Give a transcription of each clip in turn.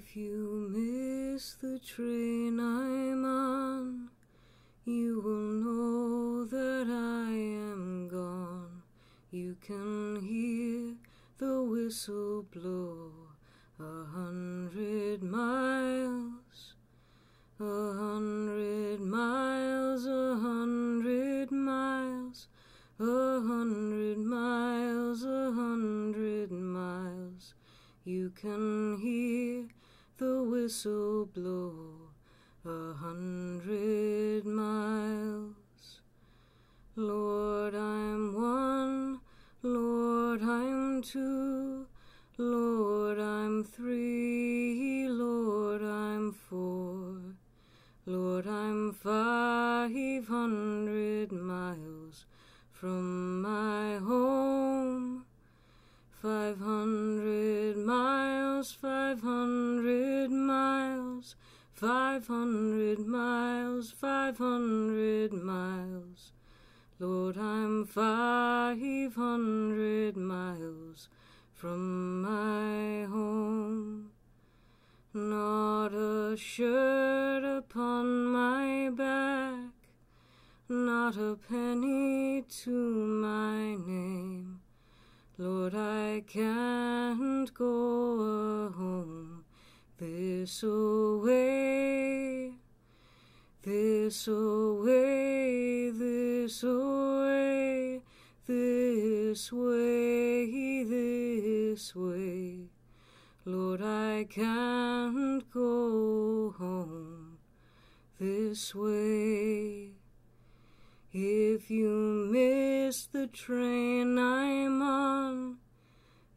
If you miss the train I'm on, you will know that I am gone. You can hear the whistle blow a hundred miles, a hundred miles, a hundred miles, a hundred miles, a hundred miles. You can hear the whistle blow a hundred miles. Lord, I'm one, Lord, I'm two, Lord, I'm three, Lord, I'm four, Lord, I'm five hundred miles from my home. Five hundred five hundred miles, five hundred miles. Lord, I'm five hundred miles from my home. Not a shirt upon my back, not a penny to my name. Lord, I can't go home this away, this away, this away, this way, this way. Lord, I can't go home this way. If you miss the train I'm on,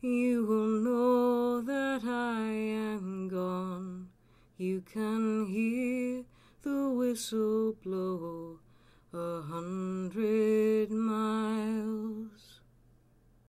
you will know that I am gone. You can whistle blow a hundred